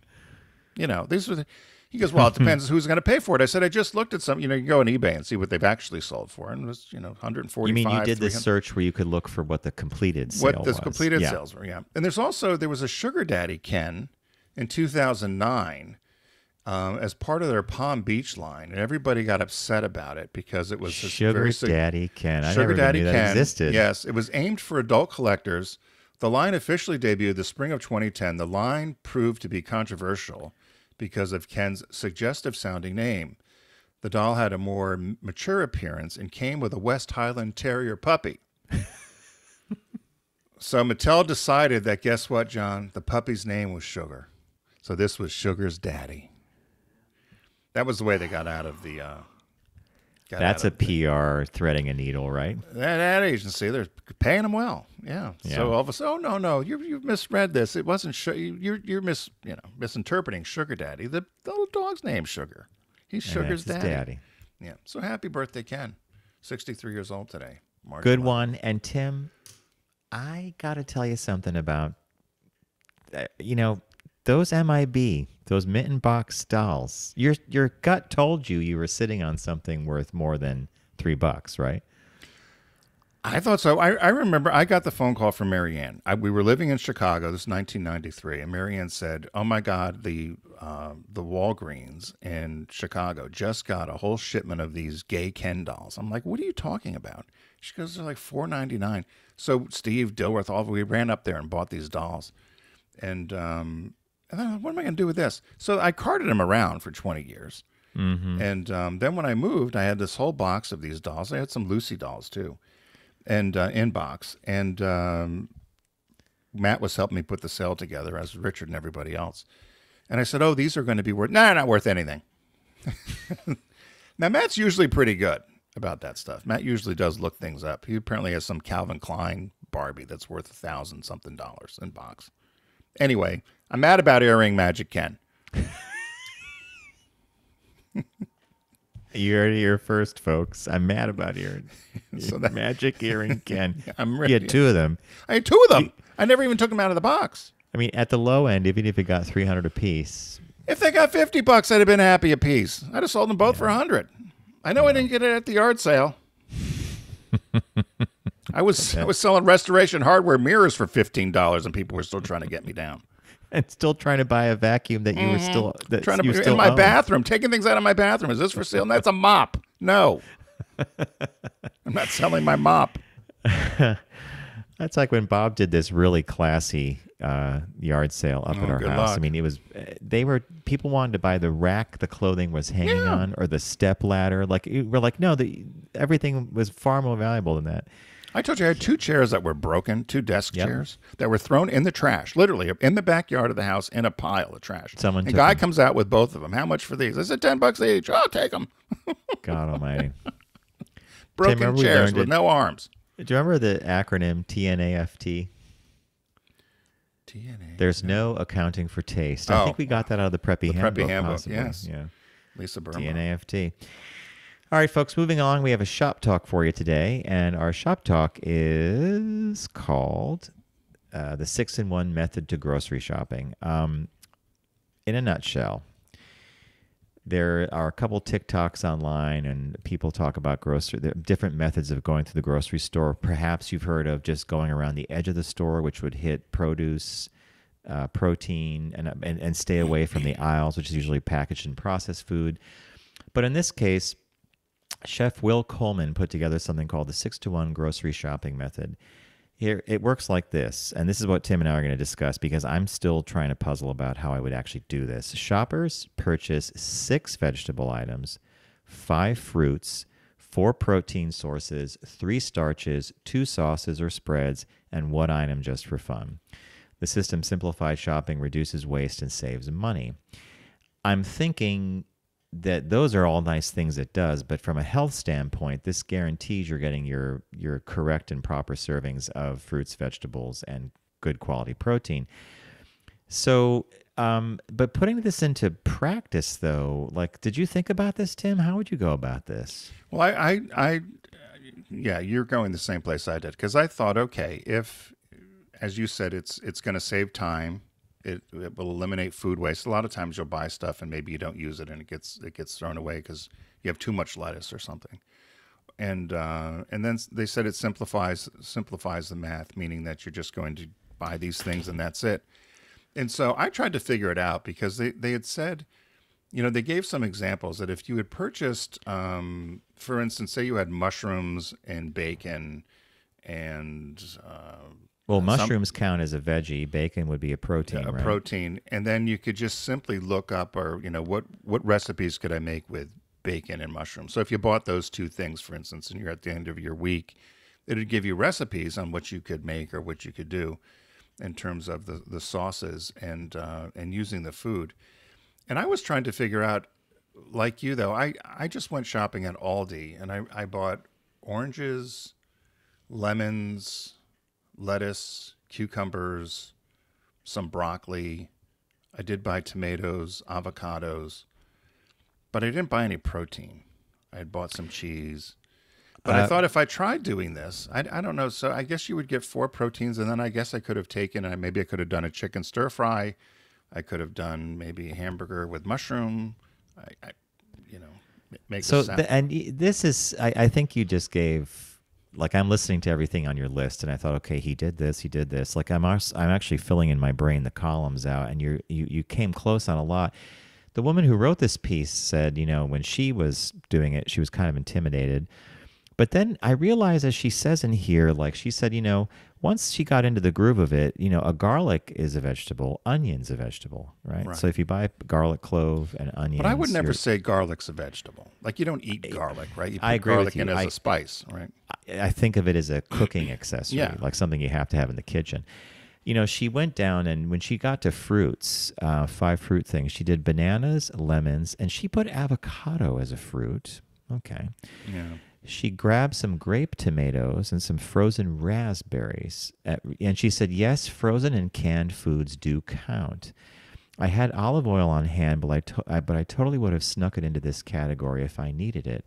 You know, these were. The, he goes, "Well, it depends who's going to pay for it." I said, "I just looked at some. You know, you go on eBay and see what they've actually sold for, and it was you know 145. you mean you did the 300 search where you could look for what the completed sale what the completed yeah. sales were. Yeah, and there's also there was a Sugar Daddy Ken in 2009 um, as part of their Palm Beach line, and everybody got upset about it because it was Sugar Daddy Ken. I Sugar Daddy Ken. existed. Yes, it was aimed for adult collectors. The line officially debuted the spring of 2010. The line proved to be controversial because of Ken's suggestive sounding name. The doll had a more mature appearance and came with a West Highland Terrier puppy. so Mattel decided that guess what, John? The puppy's name was Sugar. So this was Sugar's daddy. That was the way they got out of the. Uh, That's a PR threading a needle, right? that ad agency, they're paying them well. Yeah. Yeah. So all of a sudden, oh no, no, you you've misread this. It wasn't. Su- you- you're you're mis you know misinterpreting Sugar Daddy. The, the little dog's name Sugar. He's Sugar's daddy. daddy. Yeah. So happy birthday, Ken. Sixty three years old today. March Good 11th. one. And Tim, I got to tell you something about, uh, you know, those MIB, those mint in box dolls. Your your gut told you you were sitting on something worth more than three bucks, right? I thought so. I, I remember I got the phone call from Marianne. I, we were living in Chicago. This is 1993, and Marianne said, "Oh my God, the uh, the Walgreens in Chicago just got a whole shipment of these gay Ken dolls." I'm like, "What are you talking about?" She goes, "They're like 4.99." So Steve Dilworth, all we ran up there and bought these dolls, and um, and then, what am I going to do with this? So I carted them around for 20 years. And um, then when I moved, I had this whole box of these dolls. I had some Lucy dolls too and uh, inbox. And um, Matt was helping me put the sale together, as Richard and everybody else. And I said, "Oh, these are going to be worth no, nah, not worth anything." now Matt's usually pretty good about that stuff. Matt usually does look things up. He apparently has some Calvin Klein Barbie that's worth a thousand something dollars in box. Anyway, I'm mad about earring Magic Ken. You heard it here first, folks. I'm mad about your, So that- magic earring, Ken. I'm ready. you had two of them. I had two of them. I never even took them out of the box. I mean, at the low end, even if it got 300 a piece, If they got 50 bucks, I'd have been happy a piece. I'd have sold them both for a 100. I know I didn't get it at the yard sale. I was I was selling restoration hardware mirrors for $15 and people were still trying to get me down. and still trying to buy a vacuum that you were still that Mm-hmm. Trying to you in still my own. bathroom, taking things out of my bathroom. Is this for sale? That's a mop. No, I'm not selling my mop. That's like when Bob did this really classy uh, yard sale up at Oh, our good house. I mean, it was they were people wanted to buy the rack the clothing was hanging on or the step ladder. Like we're like, no, the everything was far more valuable than that. I told you I had two chairs that were broken, two desk Yep. chairs that were thrown in the trash, literally in the backyard of the house in a pile of trash. Someone and guy them. comes out with both of them. How much for these? I said ten bucks each. Oh, take them. God Almighty. Broken chairs with it- no arms. Do you remember the acronym TNAFT? TNA. There's no accounting for taste. I Oh. think we got that out of the preppy The handbook. Preppy Handbook, possibly. yes. Yeah. Lisa Birnbach. TNAFT. All right, folks, moving along, we have a shop talk for you today. And our shop talk is called uh, The Six in One Method to Grocery Shopping. Um, in a nutshell, there are a couple TikToks online, and people talk about grocery, different methods of going through the grocery store. Perhaps you've heard of just going around the edge of the store, which would hit produce, uh, protein, and, and and stay away from the aisles, which is usually packaged and processed food. But in this case, Chef Will Coleman put together something called the six to one grocery shopping method. Here, it works like this, and this is what Tim and I are going to discuss because I'm still trying to puzzle about how I would actually do this. Shoppers purchase six vegetable items, five fruits, four protein sources, three starches, two sauces or spreads, and one item just for fun. The system simplifies shopping, reduces waste, and saves money. I'm thinking that those are all nice things it does, but from a health standpoint, this guarantees you're getting your your correct and proper servings of fruits, vegetables, and good quality protein. So, um, but putting this into practice, though, like, did you think about this, Tim? How would you go about this? Well, I, I, I, yeah, you're going the same place I did because I thought, okay, if, as you said, it's it's going to save time, it, it will eliminate food waste. A lot of times you'll buy stuff and maybe you don't use it and it gets it gets thrown away because you have too much lettuce or something. And uh, and then they said it simplifies simplifies the math, meaning that you're just going to buy these things and that's it. And so I tried to figure it out because they, they had said, you know, they gave some examples that if you had purchased, um, for instance, say you had mushrooms and bacon and uh, Well, Some- mushrooms count as a veggie. Bacon would be a protein, a right? protein, and then you could just simply look up or, you know, what, what recipes could I make with bacon and mushrooms? So if you bought those two things, for instance, and you're at the end of your week, it would give you recipes on what you could make or what you could do in terms of the, the sauces and uh, and using the food. And I was trying to figure out, like you though, I, I just went shopping at Aldi and I, I bought oranges, lemons, lettuce, cucumbers, some broccoli. I did buy tomatoes, avocados, but I didn't buy any protein. I had bought some cheese. But I Uh, thought if I tried doing this, I, I don't know. So I guess you would get four proteins, and then I guess I could have taken, and maybe I could have done a chicken stir fry. I could have done maybe a hamburger with mushroom. I, I you know, make So, the, and this is, I, I think you just gave, like, I'm listening to everything on your list, and I thought, okay, he did this, he did this. Like, I'm, I'm actually filling in my brain the columns out, and you're, you, you came close on a lot. The woman who wrote this piece said, you know, when she was doing it, she was kind of intimidated. But then I realized, as she says in here, like she said, you know, once she got into the groove of it, you know, a garlic is a vegetable, onion's a vegetable, right? Right. So if you buy garlic clove and onions, but I would never say garlic's a vegetable. Like you don't eat garlic, right? You put I agree with garlic you. in as I- a spice, right? I think of it as a cooking accessory, Yeah. like something you have to have in the kitchen. You know, she went down and when she got to fruits, uh, five fruit things, she did bananas, lemons, and she put avocado as a fruit. Okay. Yeah. She grabbed some grape tomatoes and some frozen raspberries. At, and she said, Yes, frozen and canned foods do count. I had olive oil on hand, but I, to- I, but I totally would have snuck it into this category if I needed it.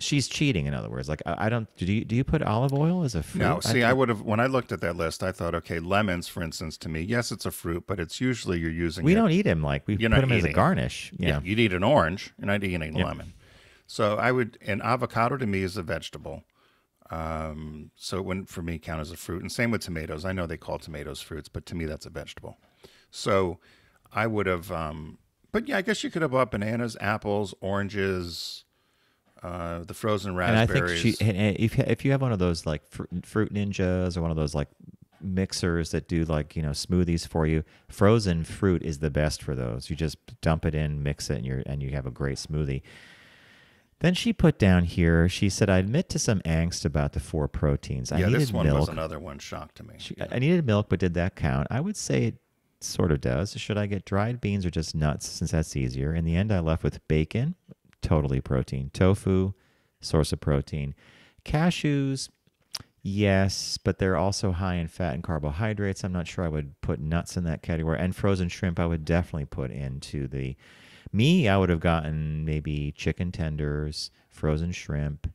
She's cheating, in other words. Like, I, I don't, do you, do you put olive oil as a fruit? No, see, I, think- would have when I looked at that list, I thought, okay, lemons, for instance, to me, yes, it's a fruit, but it's usually you're using. We it- don't eat them. Like, we put them as a garnish. Yeah. Yeah. you'd eat an orange. You're not eating a Yeah. lemon. So I would, and avocado to me is a vegetable. Um, so it wouldn't for me count as a fruit. And same with tomatoes. I know they call tomatoes fruits, but to me that's a vegetable. So I would have, um, but yeah, I guess you could have bought bananas, apples, oranges, uh, the frozen raspberries. And I think she, and- and if if you have one of those like fruit, fruit ninjas or one of those like mixers that do like you know smoothies for you, frozen fruit is the best for those. You just dump it in, mix it, and you and you have a great smoothie. Then she put down here. She said, "I admit to some angst about the four proteins. I yeah, needed this one milk. was another one shock to me. She, I needed milk, but did that count? I would say it sort of does. Should I get dried beans or just nuts since that's easier? In the end, I left with bacon, totally protein. Tofu, source of protein. Cashews, yes, but they're also high in fat and carbohydrates. I'm not sure I would put nuts in that category. And frozen shrimp, I would definitely put into the. Me, I would have gotten maybe chicken tenders, frozen shrimp,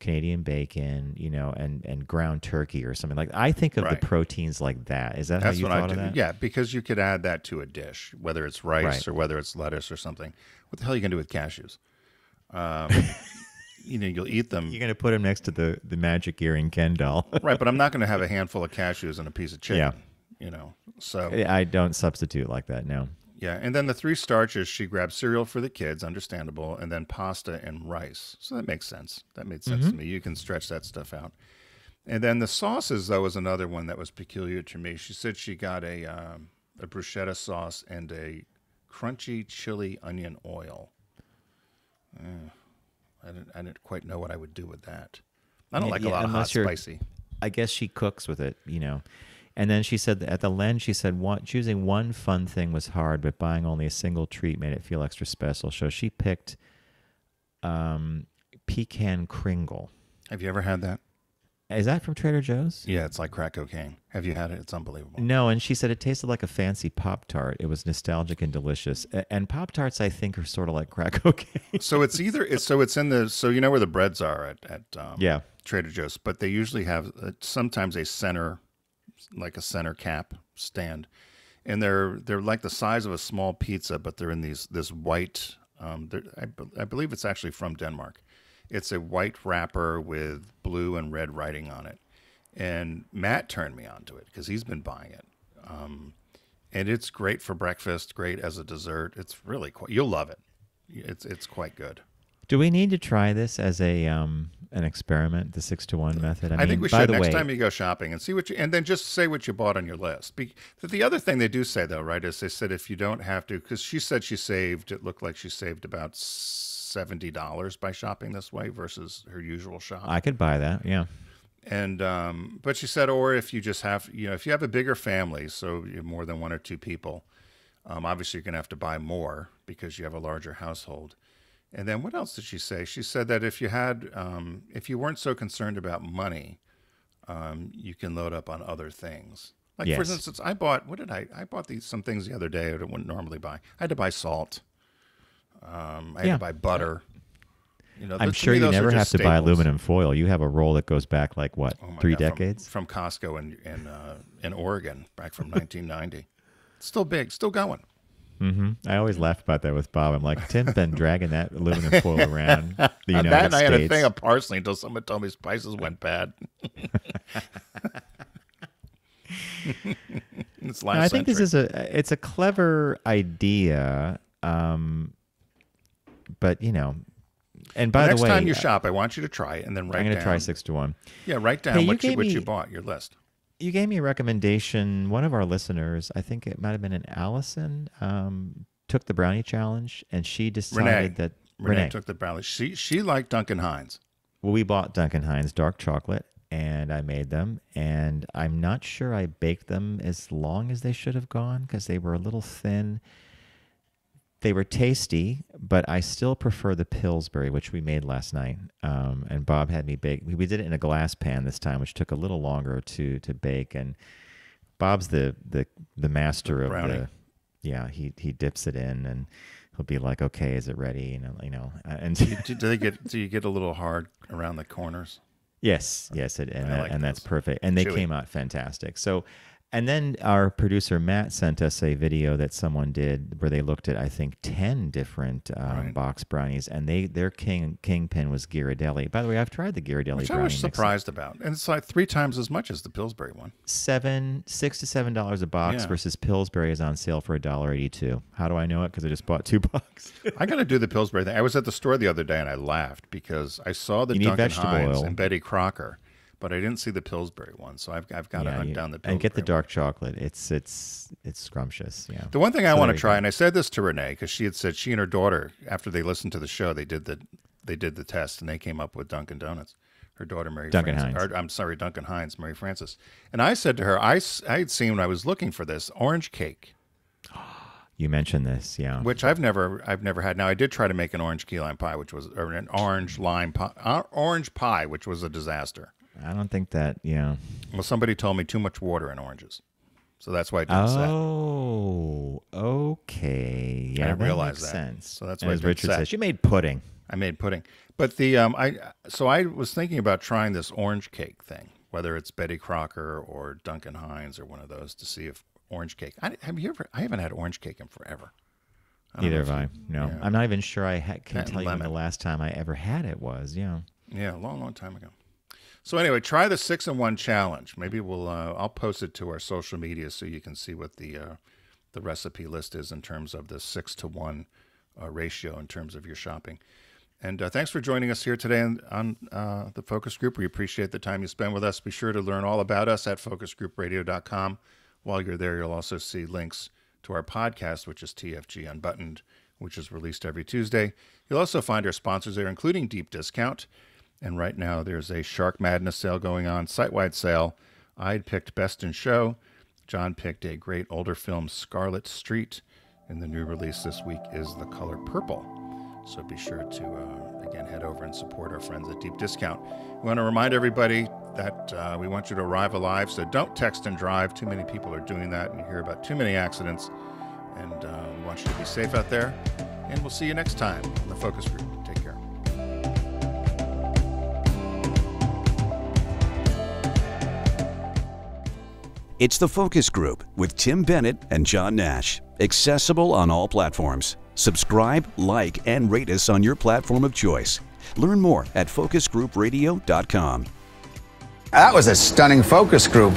Canadian bacon, you know, and and ground turkey or something like. I think of Right. the proteins like that. Is that That's how you what thought of that? Yeah, because you could add that to a dish, whether it's rice Right. or whether it's lettuce or something. What the hell are you gonna do with cashews? Um, you know, you'll eat them, You're gonna put them next to the the magic earring Ken doll. right? But I'm not gonna have a handful of cashews and a piece of chicken. Yeah. You know, so I don't substitute like that. No. Yeah, and then the three starches, she grabbed cereal for the kids, understandable, and then pasta and rice. So that makes sense. That made sense to me. You can stretch that stuff out. And then the sauces, though, was another one that was peculiar to me. She said she got a um, a bruschetta sauce and a crunchy chili onion oil. Eh, I didn't I didn't quite know what I would do with that. I don't Yeah, like a lot of hot spicy. I guess she cooks with it, you know. And then she said at the Lens, she said one, choosing one fun thing was hard, but buying only a single treat made it feel extra special. So she picked um, pecan kringle. Have you ever had that? Is that from Trader Joe's? Yeah, it's like crack cocaine. Have you had it? It's unbelievable. No, and she said it tasted like a fancy Pop Tart. It was nostalgic and delicious. And Pop Tarts, I think, are sort of like crack cocaine. so it's either it's so it's in the so you know where the breads are at at um, Yeah. Trader Joe's, but they usually have uh, sometimes a center, like a center cap stand, and they're they're like the size of a small pizza, but they're in these this white. Um, I, I believe it's actually from Denmark. It's a white wrapper with blue and red writing on it, and Matt turned me onto it because he's been buying it. Um, and it's great for breakfast, great as a dessert. It's really quite. You'll love it. It's it's quite good. Do we need to try this as a um an experiment, the six to one method? I, I, mean, think we by should the next way, time you go shopping and see what you, and then just say what you bought on your list. Be, but the other thing they do say though, right, is they said if you don't have to, because she said she saved, it looked like she saved about seventy dollars by shopping this way versus her usual shop. I could buy that. Yeah. And um, but she said, or if you just have, you know, if you have a bigger family, so you have more than one or two people, um, obviously you're gonna have to buy more because you have a larger household. And then what else did she say? She said that if you had, um, if you weren't so concerned about money, um, you can load up on other things. Like for instance, I bought what did I? I bought these some things the other day that I wouldn't normally buy. I had to buy salt. Um, I had to buy butter. You know, I'm sure me, you never have to buy aluminum foil. You have a roll that goes back like what, Oh three from- decades? from, Costco in in uh, in Oregon back from 1990. Still big, still going. Hmm I always laugh about that with Bob. I'm like, Tim's been dragging that aluminum foil around the United that and I had a thing of parsley until someone told me spices went bad. it's last No, I think this is a it's a clever idea, um, but you know, and by Next the way, time you uh, shop, I want you to try it and then write I'm going to try six to one. Yeah, write down Hey, what you what you bought, your list. You gave me a recommendation. One of our listeners, I think it might have been an Allison, um, took the brownie challenge, and she decided Renee. that Renee, Renee. took the brownie. She she liked Duncan Hines. Well, we bought Duncan Hines dark chocolate and I made them. And I'm not sure I baked them as long as they should have gone because they were a little thin. They were tasty, but I still prefer the Pillsbury, which we made last night. Um, and Bob had me bake. We, we did it in a glass pan this time, which took a little longer to to bake. And Bob's the the the master of the. Yeah, he he dips it in and he'll be like, "Okay, is it ready?" You know, you know. And Do, do they get? Do you get a little hard around the corners? Yes, yes, it, and, that, like and that's perfect. And they Chewy. came out fantastic. So, And then our producer Matt sent us a video that someone did where they looked at I think ten different um, Right. box brownies, and they their king kingpin was Ghirardelli. By the way, I've tried the Ghirardelli Which I brownie was mix. surprised about. And it's like three times as much as the Pillsbury one. Seven, six to seven dollars a box Yeah. versus Pillsbury is on sale for a dollar eighty-two. How do I know it? Because I just bought two bucks. I got to do the Pillsbury thing. I was at the store the other day and I laughed because I saw the You Duncan Hines oil. and Betty Crocker, but I didn't see the Pillsbury one. So I've, I've got to hunt you- down the Pillsbury and get the dark chocolate. It's it's it's scrumptious. Yeah. The one thing I So want to try, go. and I said this to Renee because she had said she and her daughter, after they listened to the show, they did the they did the test and they came up with Dunkin' Donuts. Her daughter, Mary Duncan Frances, Hines. or, I'm sorry, Duncan Hines, Mary Frances. And I said to her, I I had seen when I was looking for this orange cake, You mentioned this, yeah. which I've never I've never had. Now I did try to make an orange key lime pie, which was or an orange lime pie, uh, orange pie, which was a disaster. I don't think that. Yeah. Well, somebody told me too much water in oranges, so that's why I didn't set. Oh, okay. Yeah, didn't that realize makes that. sense. So that's why I as Richard set. says, you made pudding. I made pudding. But the um I so I was thinking about trying this orange cake thing, whether it's Betty Crocker or Duncan Hines or one of those to see if orange cake. I, have you ever? I haven't had orange cake in forever. Neither have I. No, yeah. I'm not even sure I ha- can and tell you when the last time I ever had it was. Yeah. Yeah, a long, long time ago. So anyway, try the six and one challenge. Maybe we'll uh, I'll post it to our social media so you can see what the uh, the recipe list is in terms of the six to one uh, ratio in terms of your shopping. And uh, thanks for joining us here today on, on uh, the Focus Group. We appreciate the time you spend with us. Be sure to learn all about us at focusgroupradio.com. While you're there, you'll also see links to our podcast, which is TFG Unbuttoned, which is released every Tuesday. You'll also find our sponsors there, including Deep Discount. And right now, there's a Shark Madness sale going on, site wide sale. I'd picked Best in Show. John picked a great older film, Scarlet Street. And the new release this week is The Color Purple. So be sure to, uh, again, head over and support our friends at Deep Discount. We want to remind everybody that uh, we want you to arrive alive. So don't text and drive. Too many people are doing that, and you hear about too many accidents. And uh, we want you to be safe out there. And we'll see you next time on the Focus Group. It's the Focus Group with Tim Bennett and John Nash. Accessible on all platforms. Subscribe, like, and rate us on your platform of choice. Learn more at focusgroupradio.com. That was a stunning focus group.